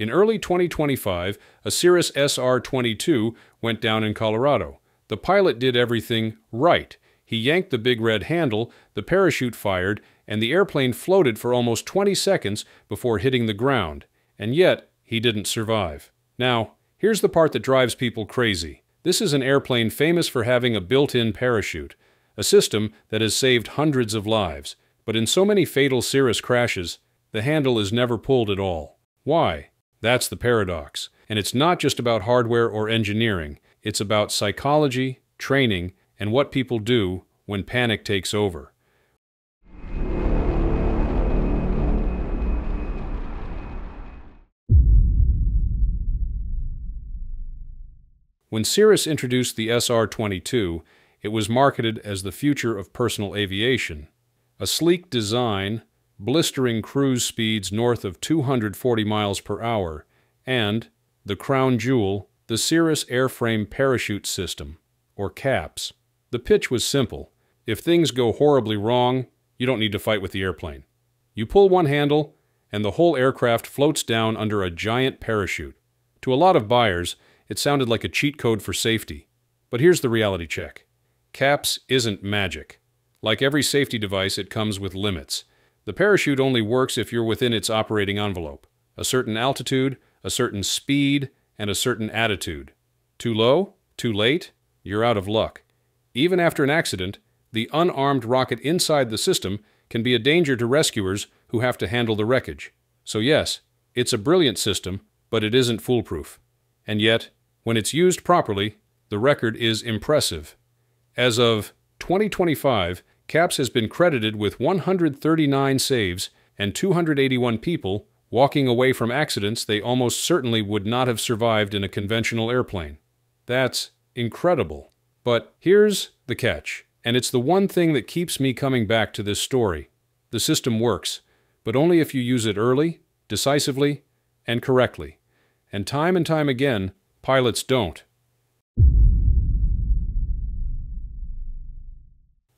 In early 2025, a Cirrus SR-22 went down in Colorado. The pilot did everything right. He yanked the big red handle, the parachute fired, and the airplane floated for almost 20 seconds before hitting the ground. And yet, he didn't survive. Now, here's the part that drives people crazy. This is an airplane famous for having a built-in parachute, a system that has saved hundreds of lives. But in so many fatal Cirrus crashes, the handle is never pulled at all. Why? That's the paradox. And it's not just about hardware or engineering. It's about psychology, training, and what people do when panic takes over. When Cirrus introduced the SR-22, it was marketed as the future of personal aviation. A sleek design, blistering cruise speeds north of 240 miles per hour, and the crown jewel, the Cirrus Airframe Parachute System, or CAPS. The pitch was simple. If things go horribly wrong, you don't need to fight with the airplane. You pull one handle, and the whole aircraft floats down under a giant parachute. To a lot of buyers, it sounded like a cheat code for safety. But here's the reality check. CAPS isn't magic. Like every safety device, it comes with limits. The parachute only works if you're within its operating envelope. A certain altitude, a certain speed, and a certain attitude. Too low? Too late? You're out of luck. Even after an accident, the unarmed rocket inside the system can be a danger to rescuers who have to handle the wreckage. So yes, it's a brilliant system, but it isn't foolproof. And yet, when it's used properly, the record is impressive. As of 2025, CAPS has been credited with 139 saves and 281 people walking away from accidents they almost certainly would not have survived in a conventional airplane. That's incredible. But here's the catch, and it's the one thing that keeps me coming back to this story. The system works, but only if you use it early, decisively, and correctly. And time and time again, pilots don't.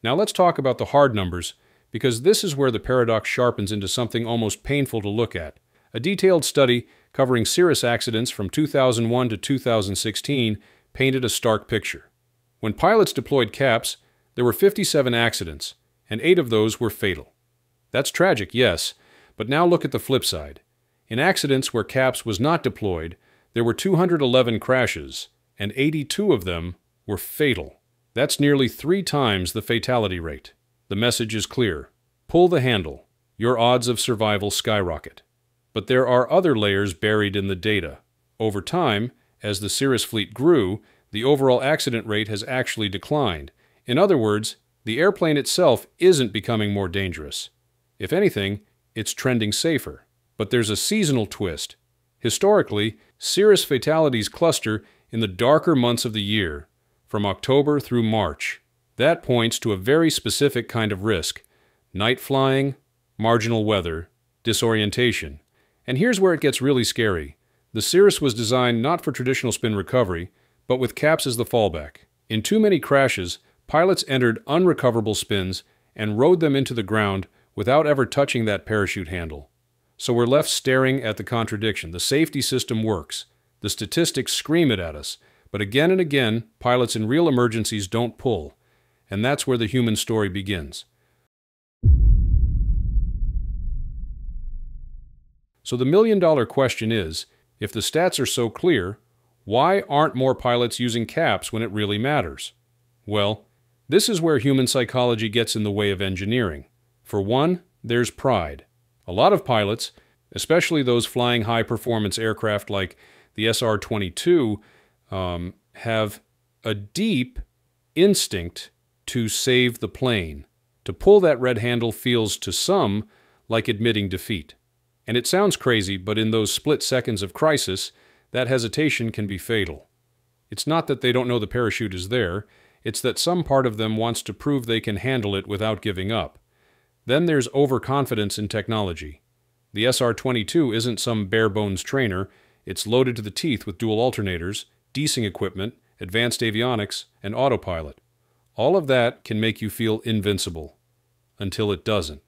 Now let's talk about the hard numbers, because this is where the paradox sharpens into something almost painful to look at. A detailed study covering Cirrus accidents from 2001 to 2016 painted a stark picture. When pilots deployed CAPS, there were 57 accidents, and eight of those were fatal. That's tragic, yes, but now look at the flip side. In accidents where CAPS was not deployed, there were 211 crashes, and 82 of them were fatal. That's nearly three times the fatality rate. The message is clear. Pull the handle. Your odds of survival skyrocket. But there are other layers buried in the data. Over time, as the Cirrus fleet grew, the overall accident rate has actually declined. In other words, the airplane itself isn't becoming more dangerous. If anything, it's trending safer. But there's a seasonal twist. Historically, Cirrus fatalities cluster in the darker months of the year, from October through March. That points to a very specific kind of risk night flying, marginal weather, disorientation. And here's where it gets really scary. The Cirrus was designed not for traditional spin recovery, but with caps as the fallback. In too many crashes, pilots entered unrecoverable spins and rode them into the ground without ever touching that parachute handle. So we're left staring at the contradiction. The safety system works. The statistics scream it at us. But again and again, pilots in real emergencies don't pull. And that's where the human story begins. So the million dollar question is if the stats are so clear, why aren't more pilots using caps when it really matters? Well, this is where human psychology gets in the way of engineering. For one, there's pride. A lot of pilots, especially those flying high performance aircraft like the SR 22, um, have a deep instinct to save the plane. To pull that red handle feels to some like admitting defeat. And it sounds crazy, but in those split seconds of crisis, that hesitation can be fatal. It's not that they don't know the parachute is there, it's that some part of them wants to prove they can handle it without giving up. Then there's overconfidence in technology. The SR-22 isn't some bare-bones trainer, it's loaded to the teeth with dual alternators, de-icing equipment, advanced avionics, and autopilot. All of that can make you feel invincible. Until it doesn't.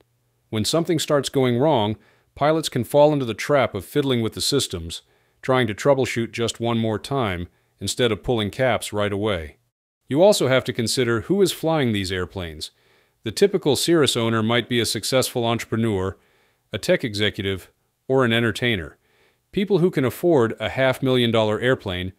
When something starts going wrong, pilots can fall into the trap of fiddling with the systems, trying to troubleshoot just one more time instead of pulling caps right away. You also have to consider who is flying these airplanes. The typical Cirrus owner might be a successful entrepreneur, a tech executive, or an entertainer. People who can afford a half million dollar airplane,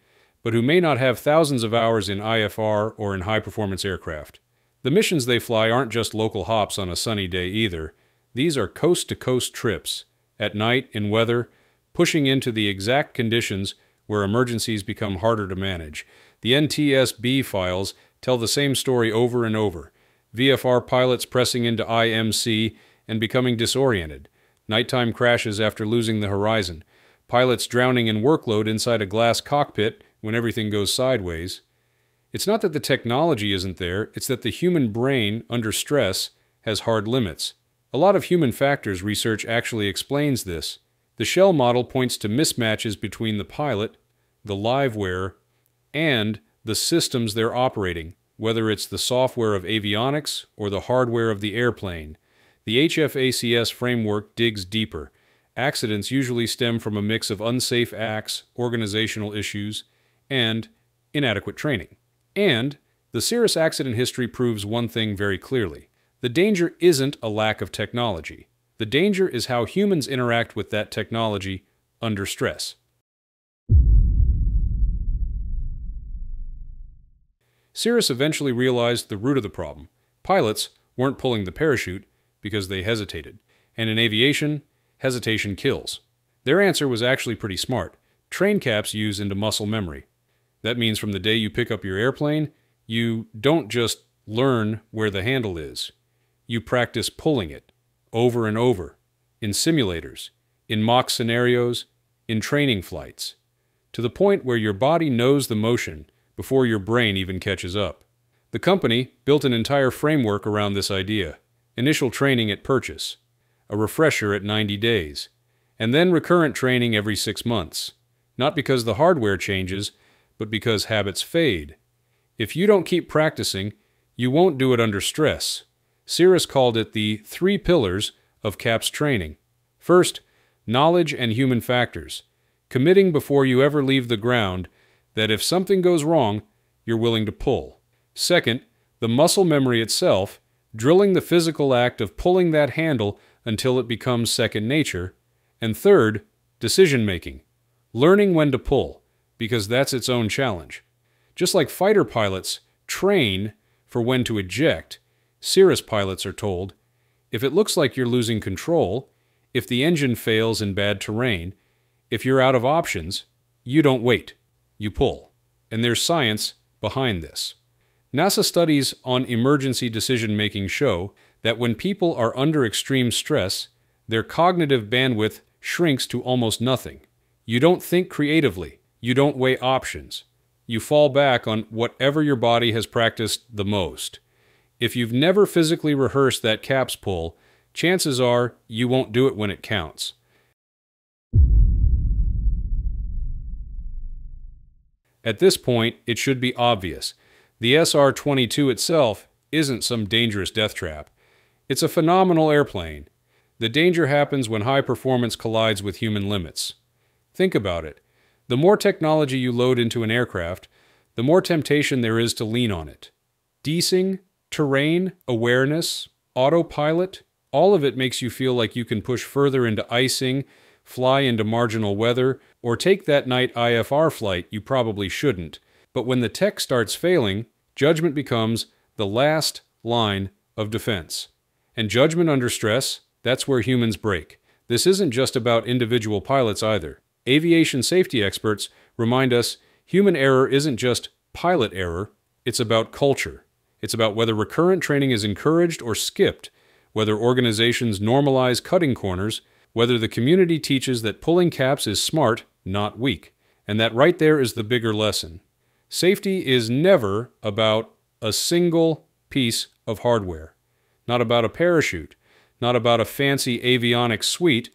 but who may not have thousands of hours in IFR or in high performance aircraft. The missions they fly aren't just local hops on a sunny day either. These are coast to coast trips, at night, in weather, pushing into the exact conditions where emergencies become harder to manage. The NTSB files tell the same story over and over. VFR pilots pressing into IMC and becoming disoriented, nighttime crashes after losing the horizon, pilots drowning in workload inside a glass cockpit when everything goes sideways. It's not that the technology isn't there, it's that the human brain, under stress, has hard limits. A lot of human factors research actually explains this. The shell model points to mismatches between the pilot, the live liveware, and the systems they're operating, whether it's the software of avionics or the hardware of the airplane. The HFACS framework digs deeper. Accidents usually stem from a mix of unsafe acts, organizational issues, and inadequate training. And the Cirrus accident history proves one thing very clearly. The danger isn't a lack of technology. The danger is how humans interact with that technology under stress. Cirrus eventually realized the root of the problem. Pilots weren't pulling the parachute because they hesitated. And in aviation, hesitation kills. Their answer was actually pretty smart. Train caps use into muscle memory. That means from the day you pick up your airplane, you don't just learn where the handle is. You practice pulling it over and over in simulators, in mock scenarios, in training flights, to the point where your body knows the motion before your brain even catches up. The company built an entire framework around this idea initial training at purchase, a refresher at 90 days, and then recurrent training every six months. Not because the hardware changes, but because habits fade. If you don't keep practicing, you won't do it under stress. Cirrus called it the three pillars of CAPS training. First, knowledge and human factors, committing before you ever leave the ground that if something goes wrong, you're willing to pull. Second, the muscle memory itself, drilling the physical act of pulling that handle until it becomes second nature. And third, decision making, learning when to pull because that's its own challenge. Just like fighter pilots train for when to eject, Cirrus pilots are told if it looks like you're losing control, if the engine fails in bad terrain, if you're out of options, you don't wait, you pull. And there's science behind this. NASA studies on emergency decision making show that when people are under extreme stress, their cognitive bandwidth shrinks to almost nothing. You don't think creatively, you don't weigh options. You fall back on whatever your body has practiced the most. If you've never physically rehearsed that caps pull, chances are you won't do it when it counts. At this point, it should be obvious. The SR 22 itself isn't some dangerous death trap. It's a phenomenal airplane. The danger happens when high performance collides with human limits. Think about it. The more technology you load into an aircraft, the more temptation there is to lean on it. De-icing, terrain, awareness, autopilot, all of it makes you feel like you can push further into icing, fly into marginal weather, or take that night IFR flight you probably shouldn't. But when the tech starts failing, judgment becomes the last line of defense. And judgment under stress, that's where humans break. This isn't just about individual pilots either. Aviation safety experts remind us human error isn't just pilot error, it's about culture. It's about whether recurrent training is encouraged or skipped, whether organizations normalize cutting corners, whether the community teaches that pulling caps is smart, not weak. And that right there is the bigger lesson. Safety is never about a single piece of hardware, not about a parachute, not about a fancy avionics suite,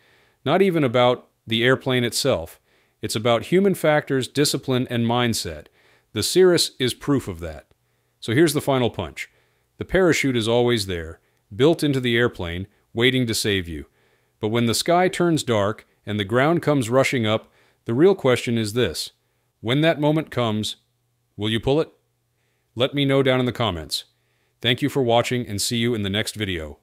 not even about the airplane itself. It's about human factors, discipline, and mindset. The Cirrus is proof of that. So here's the final punch the parachute is always there, built into the airplane, waiting to save you. But when the sky turns dark and the ground comes rushing up, the real question is this when that moment comes, will you pull it? Let me know down in the comments. Thank you for watching and see you in the next video.